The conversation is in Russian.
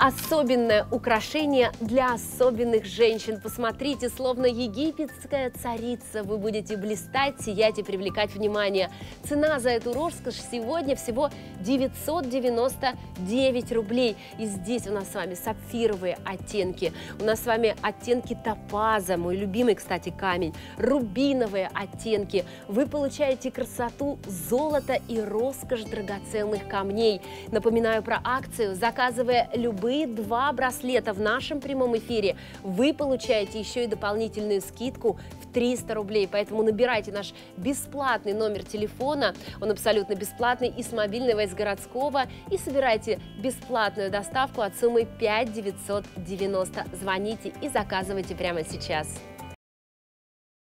Особенное украшение для особенных женщин. Посмотрите, словно египетская царица. Вы будете блистать, сиять и привлекать внимание. Цена за эту роскошь сегодня всего 999 рублей. И здесь у нас с вами сапфировые оттенки. У нас с вами оттенки топаза, мой любимый, кстати, камень. Рубиновые оттенки. Вы получаете красоту золота и роскошь драгоценных камней. Напоминаю про акцию. Заказывая любые любые два браслета в нашем прямом эфире, вы получаете еще и дополнительную скидку в 300 рублей. Поэтому набирайте наш бесплатный номер телефона, он абсолютно бесплатный, и с мобильного, и с городского, и собирайте бесплатную доставку от суммы 5 990. Звоните и заказывайте прямо сейчас.